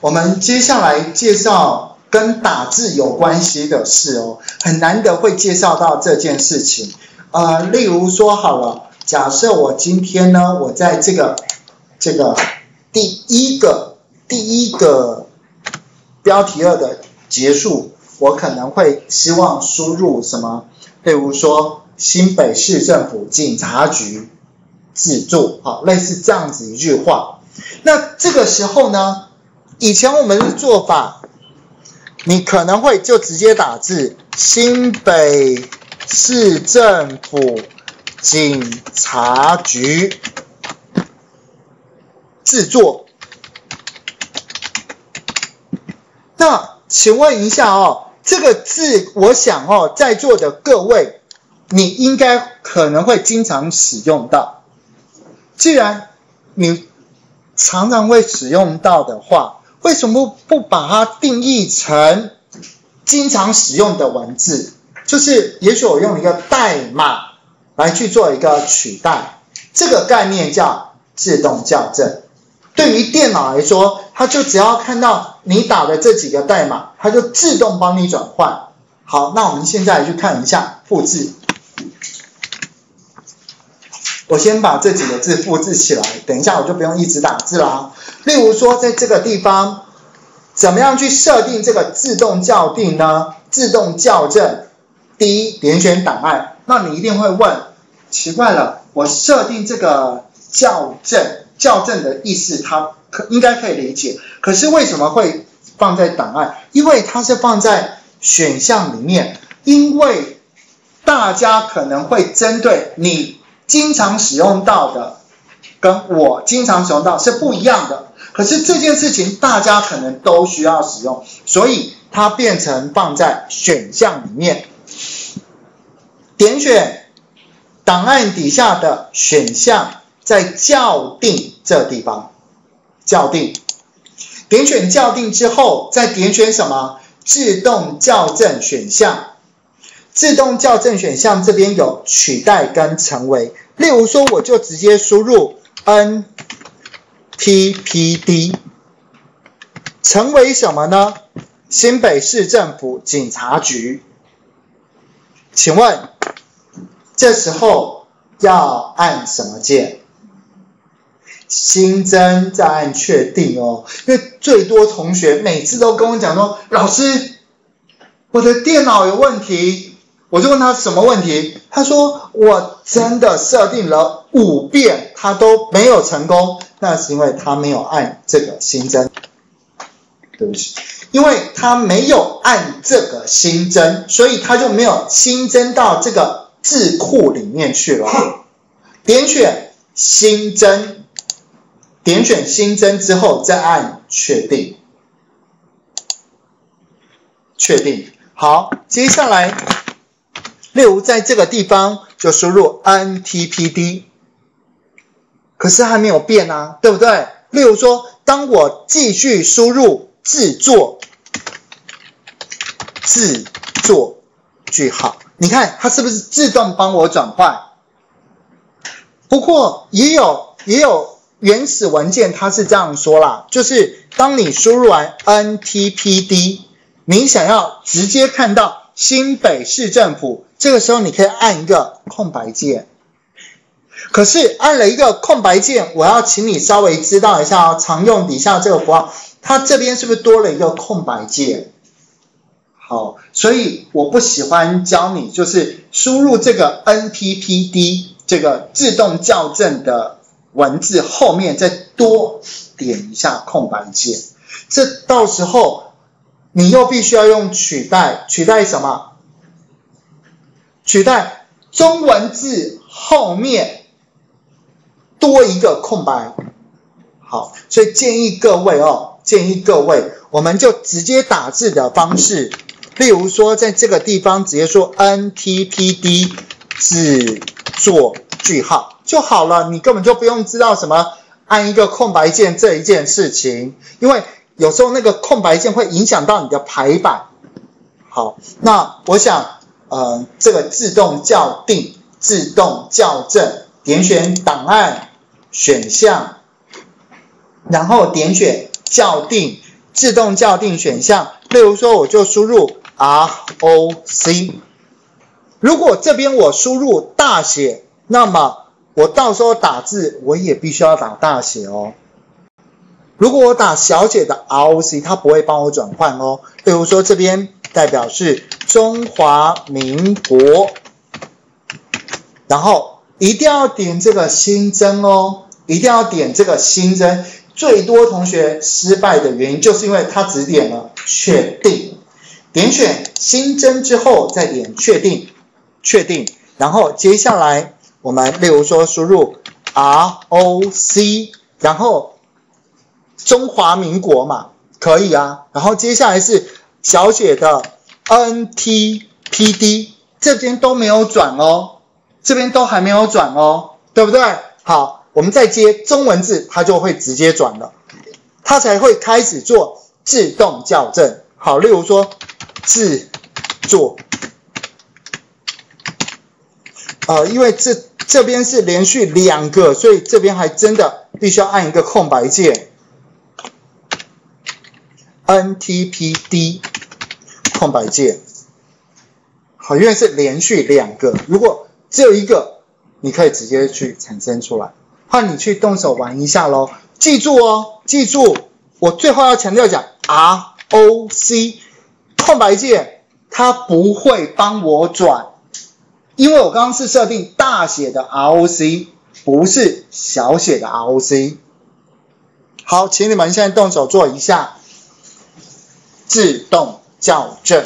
我们接下来介绍跟打字有关系的事哦，很难得会介绍到这件事情。呃，例如说好了，假设我今天呢，我在这个这个第一个第一个标题二的结束，我可能会希望输入什么？例如说新北市政府警察局制作，好，类似这样子一句话。那这个时候呢？以前我们的做法，你可能会就直接打字“新北市政府警察局制作”。那请问一下哦，这个字，我想哦，在座的各位，你应该可能会经常使用到。既然你常常会使用到的话，为什么不把它定义成经常使用的文字？就是也许我用一个代码来去做一个取代，这个概念叫自动校正。对于电脑来说，它就只要看到你打的这几个代码，它就自动帮你转换。好，那我们现在去看一下复制。我先把这几个字复制起来，等一下我就不用一直打字啦。例如说，在这个地方，怎么样去设定这个自动校定呢？自动校正，第一，点选档案。那你一定会问，奇怪了，我设定这个校正，校正的意思，它可应该可以理解。可是为什么会放在档案？因为它是放在选项里面，因为大家可能会针对你。经常使用到的，跟我经常使用到是不一样的。可是这件事情大家可能都需要使用，所以它变成放在选项里面。点选档案底下的选项，在校定这地方，校定。点选校定之后，再点选什么？自动校正选项。自动校正选项这边有取代跟成为，例如说我就直接输入 NTPD，成为什么呢？新北市政府警察局。请问这时候要按什么键？新增再按确定哦，因为最多同学每次都跟我讲说，老师，我的电脑有问题。我就问他什么问题，他说我真的设定了五遍，他都没有成功，那是因为他没有按这个新增，对不起，因为他没有按这个新增，所以他就没有新增到这个字库里面去了。点选新增，点选新增之后再按确定，确定好，接下来。例如在这个地方就输入 NTPD，可是还没有变啊，对不对？例如说，当我继续输入制作，制作句号，你看它是不是自动帮我转换？不过也有也有原始文件，它是这样说啦，就是当你输入完 NTPD，你想要直接看到新北市政府。这个时候你可以按一个空白键，可是按了一个空白键，我要请你稍微知道一下哦，常用底下这个符号，它这边是不是多了一个空白键？好，所以我不喜欢教你，就是输入这个 NTPD 这个自动校正的文字后面再多点一下空白键，这到时候你又必须要用取代，取代什么？取代中文字后面多一个空白，好，所以建议各位哦，建议各位，我们就直接打字的方式，例如说在这个地方直接说 NTPD 只做句号就好了，你根本就不用知道什么按一个空白键这一件事情，因为有时候那个空白键会影响到你的排版。好，那我想。呃，这个自动校定、自动校正，点选档案选项，然后点选校定、自动校定选项，例如说我就输入 ROC。如果这边我输入大写，那么我到时候打字我也必须要打大写哦。如果我打小写的 ROC，它不会帮我转换哦。例如说这边代表是中华民国，然后一定要点这个新增哦，一定要点这个新增。最多同学失败的原因就是因为他只点了确定，点选新增之后再点确定，确定，然后接下来我们例如说输入 ROC，然后。中华民国嘛，可以啊。然后接下来是小写的 NTPD，这边都没有转哦，这边都还没有转哦，对不对？好，我们再接中文字，它就会直接转了，它才会开始做自动校正。好，例如说制作，呃，因为这这边是连续两个，所以这边还真的必须要按一个空白键。NTPD 空白键，好，因为是连续两个，如果只有一个，你可以直接去产生出来，换你去动手玩一下喽。记住哦，记住，我最后要强调讲，ROC 空白键它不会帮我转，因为我刚刚是设定大写的 ROC，不是小写的 ROC。好，请你们现在动手做一下。自动校正。